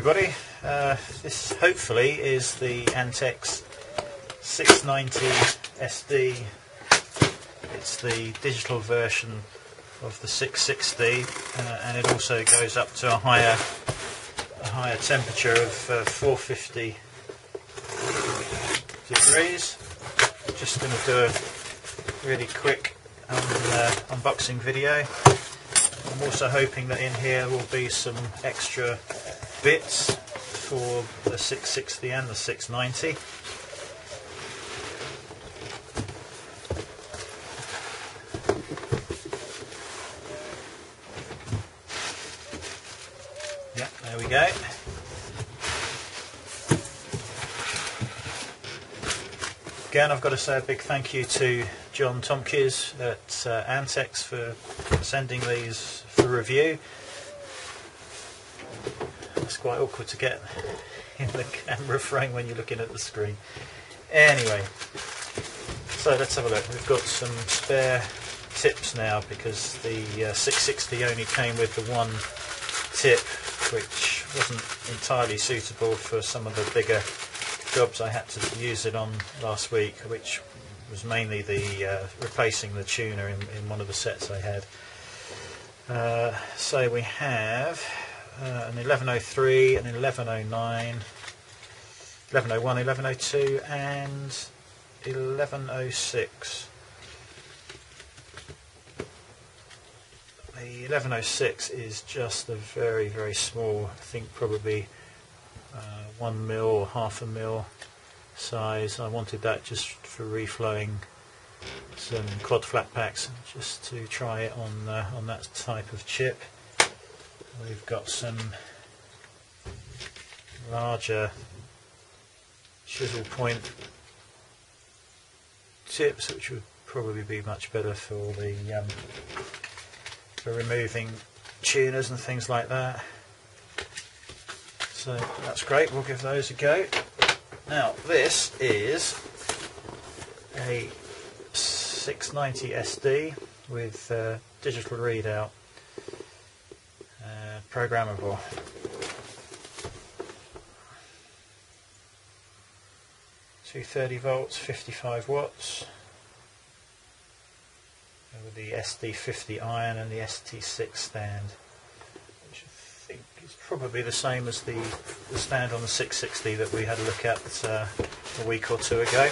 everybody, uh, this hopefully is the Antex 690 SD. It's the digital version of the 660 uh, and it also goes up to a higher a higher temperature of uh, 450 degrees. Just going to do a really quick um, uh, unboxing video. I'm also hoping that in here will be some extra bits for the 660 and the 690. Yeah, there we go. Again, I've got to say a big thank you to John Tomkis at uh, Antex for sending these for review. It's quite awkward to get in the camera frame when you're looking at the screen. Anyway, so let's have a look. We've got some spare tips now because the uh, 660 only came with the one tip which wasn't entirely suitable for some of the bigger jobs I had to use it on last week, which was mainly the uh, replacing the tuner in, in, one of the sets I had. Uh, so we have uh, an 1103, an 1109, 1101, 1102, and 1106. The 1106 is just a very, very small, I think probably uh, one mil or half a mil size. I wanted that just for reflowing some quad flat packs, just to try it on uh, on that type of chip. We've got some larger chisel point tips, which would probably be much better for the um, for removing tuners and things like that. So that's great, we'll give those a go. Now this is a 690 SD with uh, digital readout, programmable. Two thirty volts, 55 watts with the SD50 iron and the ST6 stand which I think is probably the same as the, the stand on the 660 that we had a look at uh, a week or two ago.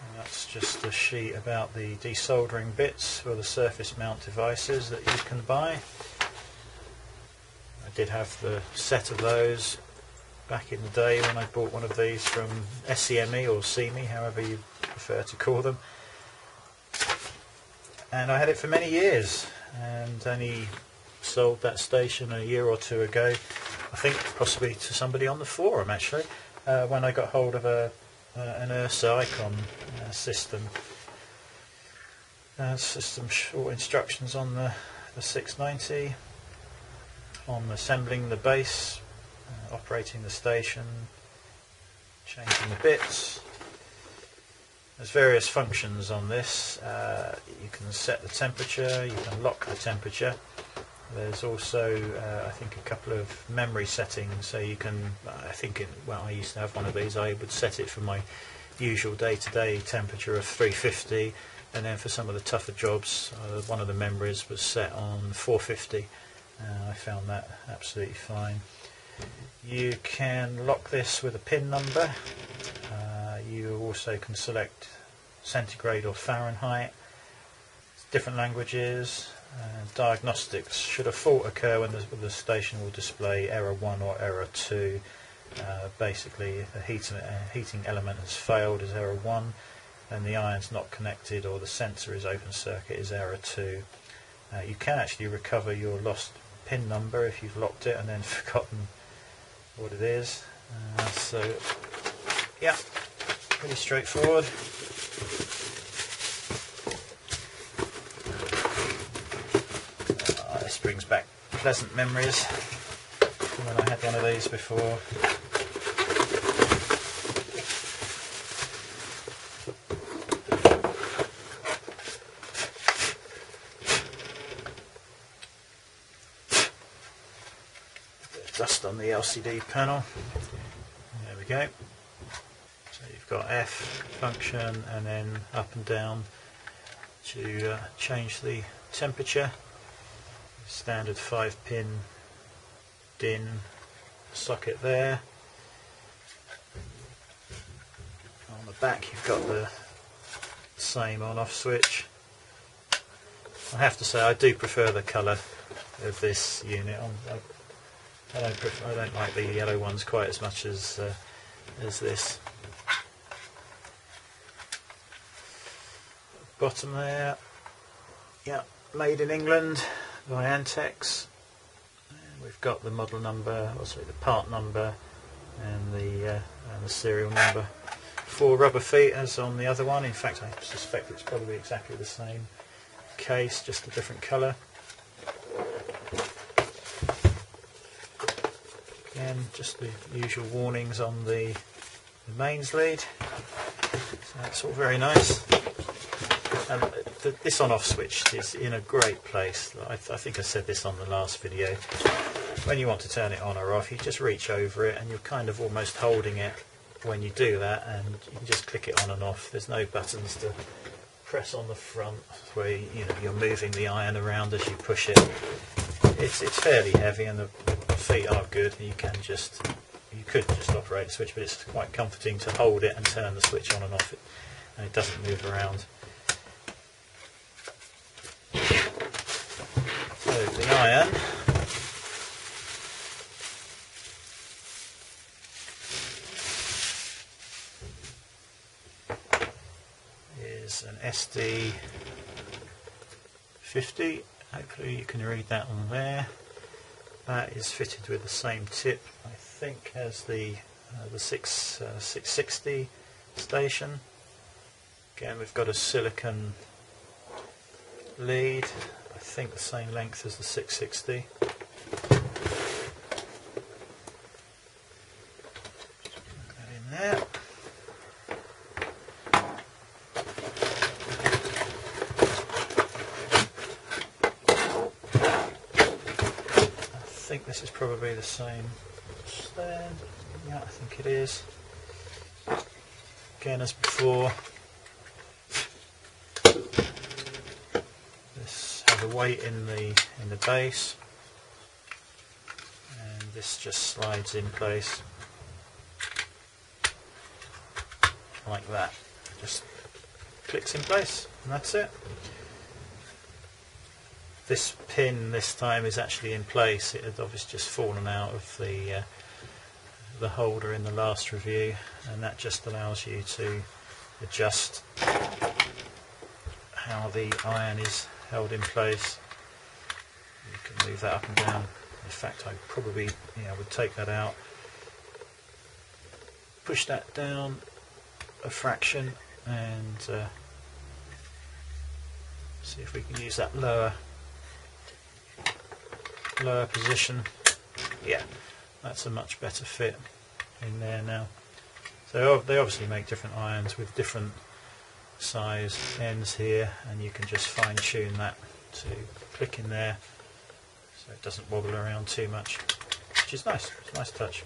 And that's just a sheet about the desoldering bits for the surface mount devices that you can buy I did have the set of those back in the day when I bought one of these from SCME or CME, however you prefer to call them. And I had it for many years and only sold that station a year or two ago, I think possibly to somebody on the forum actually, uh, when I got hold of a uh, an Ersa Icon uh, system. Uh, system short instructions on the, the 690 on assembling the base, uh, operating the station, changing the bits. There's various functions on this. Uh, you can set the temperature, you can lock the temperature. There's also, uh, I think, a couple of memory settings. So you can, I think, well, I used to have one of these. I would set it for my usual day-to-day -day temperature of 350, and then for some of the tougher jobs, uh, one of the memories was set on 450. Uh, I found that absolutely fine. You can lock this with a pin number. Uh, you also can select centigrade or Fahrenheit. Different languages. Uh, diagnostics. Should a fault occur when the, the, station will display error 1 or error 2. Uh, basically, if a heating, heating element has failed is error 1 and the iron's not connected or the sensor is open circuit is error 2. Uh, you can actually recover your lost pin number if you've locked it and then forgotten what it is. Uh, so, yeah, pretty straightforward. Uh, this brings back pleasant memories from when I had one of these before. Just on the LCD panel. There we go. So you've got F function and then up and down to uh, change the temperature. Standard 5 pin DIN socket there. On the back you've got the same on off switch. I have to say I do prefer the colour of this unit. I, I, don't prefer, I don't like the yellow ones quite as much as uh, as this. Bottom there, yeah, made in England by Antex. And we've got the model number, or sorry, the part number, and the uh, and the serial number. Four rubber feet as on the other one. In fact, I suspect it's probably exactly the same case, just a different colour. Just the usual warnings on the, the mains lead. So that's all very nice. And the, this on-off switch is in a great place. I, I think I said this on the last video. When you want to turn it on or off, you just reach over it and you're kind of almost holding it when you do that and you can just click it on and off. There's no buttons to press on the front where you know, you're moving the iron around as you push it. It's, it's fairly heavy and the feet are good. You can just you could just operate the switch, but it's quite comforting to hold it and turn the switch on and off it, and it doesn't move around. So the iron. is an SD 50 hopefully you can read that on there. That is fitted with the same tip I think as the uh, the 6 uh, 660 station. Again we've got a silicon lead I think the same length as the 660 Put that in there I think this is probably the same stand. Yeah, I think it is. Again, as before, this has a weight in the in the base, and this just slides in place like that. Just clicks in place, and that's it this pin this time is actually in place. It had obviously just fallen out of the uh, the holder in the last review, and that just allows you to adjust how the iron is held in place. You can move that up and down. In fact, I probably yeah would take that out, push that down a fraction, and uh, see if we can use that lower lower position. Yeah, that's a much better fit in there now. So they obviously make different irons with different size ends here and you can just fine tune that to click in there so it doesn't wobble around too much which is nice, it's a nice touch.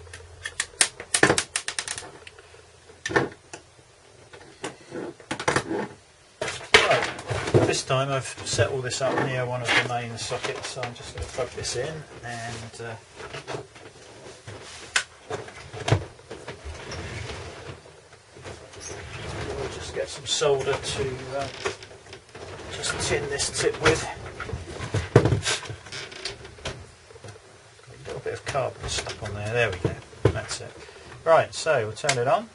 This time I've set all this up near one of the main sockets, so I'm just going to plug this in and uh, just get some solder to uh, just tin this tip with. Got a little bit of carbon stuck on there, there we go, that's it. Right, so we'll turn it on.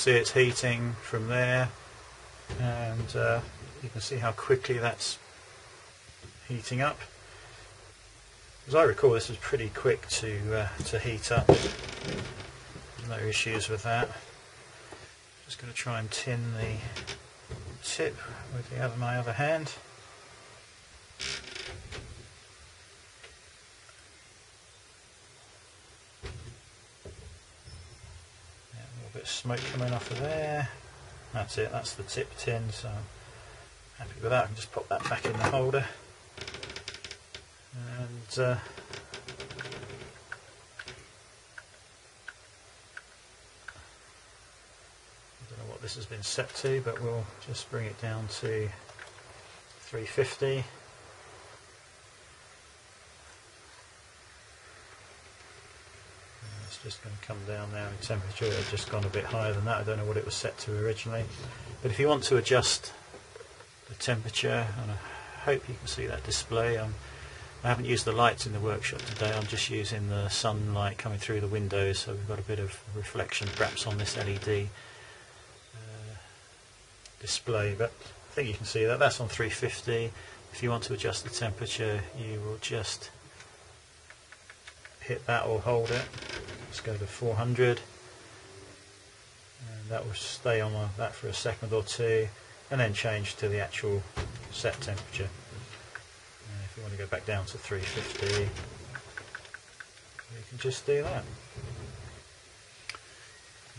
See it's heating from there and uh, you can see how quickly that's heating up. As I recall this was pretty quick to uh, to heat up. No issues with that. Just going to try and tin the tip with the other my other hand. bit of smoke coming off of there. That's it, that's the tip tin, so I'm happy with that. I can just pop that back in the holder. uh, I don't know what this has been set to, but we'll just bring it down to 350. It's just going to come down now in temperature. It's just gone a bit higher than that. I don't know what it was set to originally. But if you want to adjust the temperature, and I hope you can see that display. Um, I haven't used the lights in the workshop today. I'm just using the sunlight coming through the windows, so we've got a bit of reflection perhaps on this LED uh, display. But I think you can see that. That's on 350. If you want to adjust the temperature, you will just hit that or hold it. Let's go to 400. And that will stay on that for a second or two and then change to the actual set temperature. And if you want to go back down to 350, you can just do that.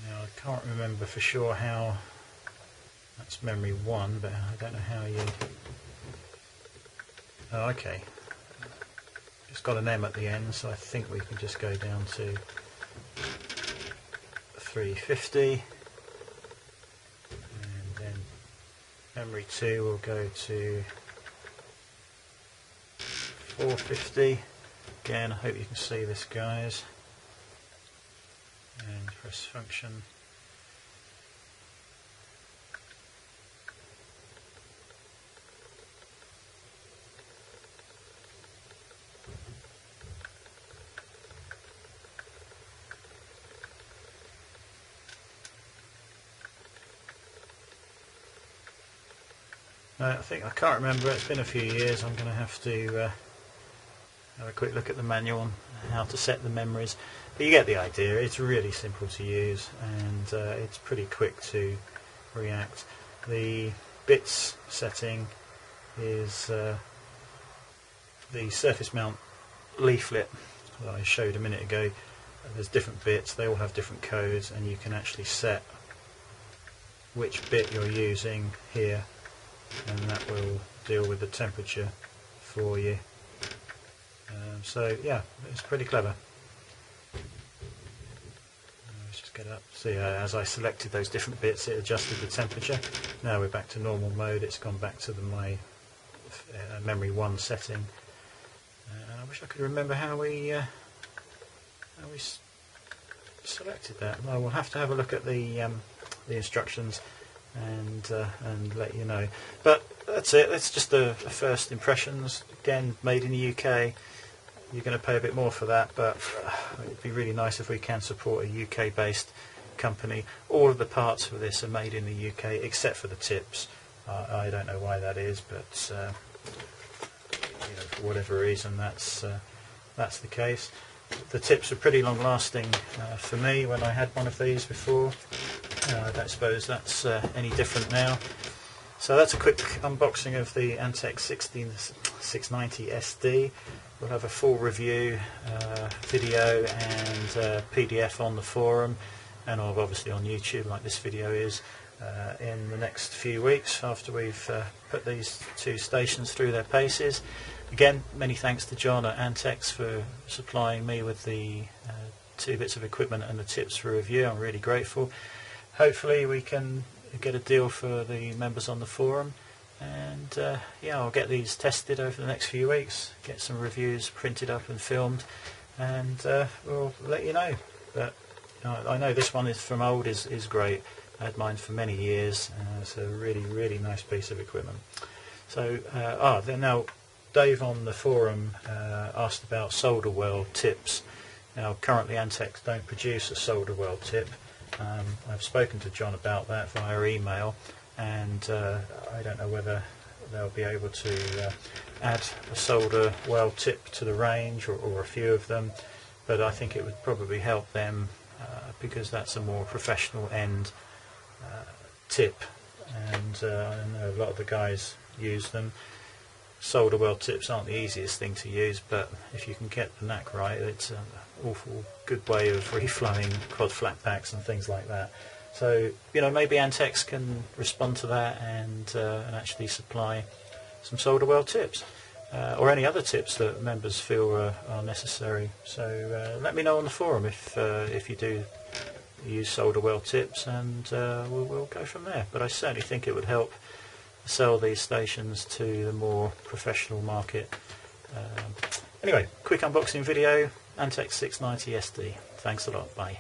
Now I can't remember for sure how that's memory 1, but I don't know how you... Oh, okay. Got an M at the end, so I think we can just go down to 350. And then memory 2 will go to 450 again I hope you can see this guys. And press function I think I can't remember. It's been a few years. I'm going to have to uh, have a quick look at the manual on how to set the memories. But you get the idea. It's really simple to use and uh, it's pretty quick to react. The bits setting is uh, the surface mount leaflet that I showed a minute ago. There's different bits. They all have different codes and you can actually set which bit you're using here and that will deal with the temperature for you. Um, so yeah, it's pretty clever. Let's just get up. See, uh, as I selected those different bits, it adjusted the temperature. Now we're back to normal mode. It's gone back to the, my uh, memory one setting. Uh, I wish I could remember how we uh, how we selected that. I will have to have a look at the um, the instructions and uh, and let you know. But that's it. That's just the, first impressions. Again, made in the UK. You're going to pay a bit more for that, but uh, it'd be really nice if we can support a UK-based company. All of the parts for this are made in the UK, except for the tips. Uh, I don't know why that is, but uh, you know, for whatever reason, that's uh, that's the case. The tips are pretty long-lasting uh, for me when I had one of these before. Uh, I don't suppose that's uh, any different now. So that's a quick unboxing of the Antex 690 SD. We'll have a full review, uh, video and uh, PDF on the forum and obviously on YouTube like this video is uh, in the next few weeks after we've uh, put these two stations through their paces. Again, many thanks to John at Antex for supplying me with the two bits of equipment and the tips for review. I'm really grateful hopefully we can get a deal for the members on the forum. And uh, yeah I'll get these tested over the next few weeks get some reviews printed up and filmed and uh, we'll let you know. But I know this one is from old is, is great. I had mine for many years uh, it's a really really nice piece of equipment. So uh, ah then now Dave on the forum uh, asked about solder weld tips. Now currently Antex don't produce a solder weld tip um, I've spoken to John about that via email, and uh, I don't know whether they'll be able to uh, add a solder weld tip to the range or, or, a few of them, but I think it would probably help them uh, because that's a more professional end uh, tip, and uh, I know a lot of the guys use them. Solder weld tips aren't the easiest thing to use, but if you can get the knack right, it's an awful good way of reflowing quad flat packs and things like that. So, you know, maybe Antex can respond to that and, uh, and actually supply some solder weld tips. uh, or any other tips that members feel are, are necessary. So uh, let me know on the forum if uh, if you do use solder well tips, and uh, we'll, we'll go from there. But I certainly think it would help sell these stations to the more professional market. Um, anyway, quick unboxing video, Antex 690 SD. Thanks a lot. Bye.